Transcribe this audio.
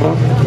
Uh-huh.